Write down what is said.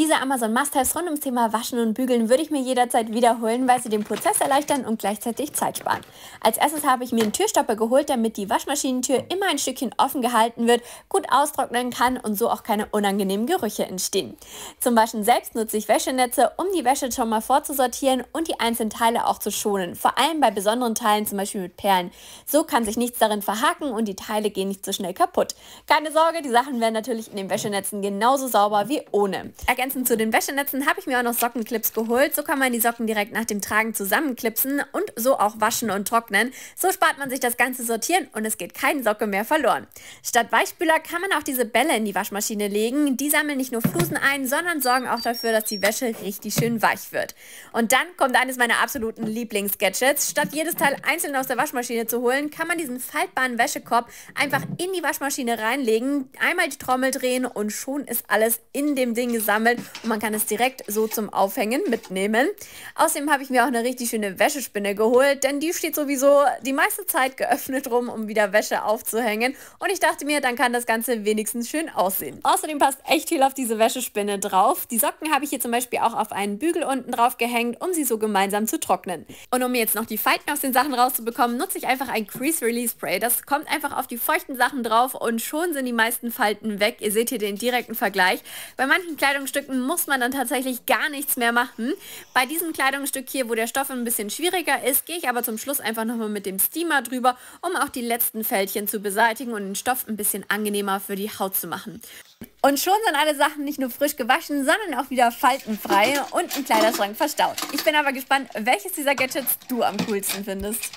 Diese Amazon Must-Haves rund ums Thema Waschen und Bügeln würde ich mir jederzeit wiederholen, weil sie den Prozess erleichtern und gleichzeitig Zeit sparen. Als erstes habe ich mir einen Türstopper geholt, damit die Waschmaschinentür immer ein Stückchen offen gehalten wird, gut austrocknen kann und so auch keine unangenehmen Gerüche entstehen. Zum Waschen selbst nutze ich Wäschenetze, um die Wäsche schon mal vorzusortieren und die einzelnen Teile auch zu schonen, vor allem bei besonderen Teilen, zum Beispiel mit Perlen. So kann sich nichts darin verhaken und die Teile gehen nicht so schnell kaputt. Keine Sorge, die Sachen werden natürlich in den Wäschenetzen genauso sauber wie ohne. Ergänzend ergänzend zu den Wäschenetzen habe ich mir auch noch Sockenclips geholt. So kann man die Socken direkt nach dem Tragen zusammenklipsen und so auch waschen und trocknen. So spart man sich das ganze Sortieren und es geht kein Socke mehr verloren. Statt Weichspüler kann man auch diese Bälle in die Waschmaschine legen. Die sammeln nicht nur Flusen ein, sondern sorgen auch dafür, dass die Wäsche richtig schön weich wird. Und dann kommt eines meiner absoluten Lieblingsgadgets. Statt jedes Teil einzeln aus der Waschmaschine zu holen, kann man diesen faltbaren Wäschekorb einfach in die Waschmaschine reinlegen, einmal die Trommel drehen und schon ist alles in dem Ding gesammelt und man kann es direkt so zum Aufhängen mitnehmen. Außerdem habe ich mir auch eine richtig schöne Wäschespinne geholt, denn die steht sowieso die meiste Zeit geöffnet rum, um wieder Wäsche aufzuhängen. Und ich dachte mir, dann kann das Ganze wenigstens schön aussehen. Außerdem passt echt viel auf diese Wäschespinne drauf. Die Socken habe ich hier zum Beispiel auch auf einen Bügel unten drauf gehängt, um sie so gemeinsam zu trocknen. Und um mir jetzt noch die Falten aus den Sachen rauszubekommen, nutze ich einfach ein Crease Release Spray. Das kommt einfach auf die feuchten Sachen drauf und schon sind die meisten Falten weg. Ihr seht hier den direkten Vergleich. Bei manchen Kleidungsstücken muss man dann tatsächlich gar nichts mehr machen. Bei diesem Kleidungsstück hier, wo der Stoff ein bisschen schwieriger ist, gehe ich aber zum Schluss einfach nochmal mit dem Steamer drüber, um auch die letzten Fältchen zu beseitigen und den Stoff ein bisschen angenehmer für die Haut zu machen. Und schon sind alle Sachen nicht nur frisch gewaschen, sondern auch wieder faltenfrei und im Kleiderschrank verstaut. Ich bin aber gespannt, welches dieser Gadgets du am coolsten findest.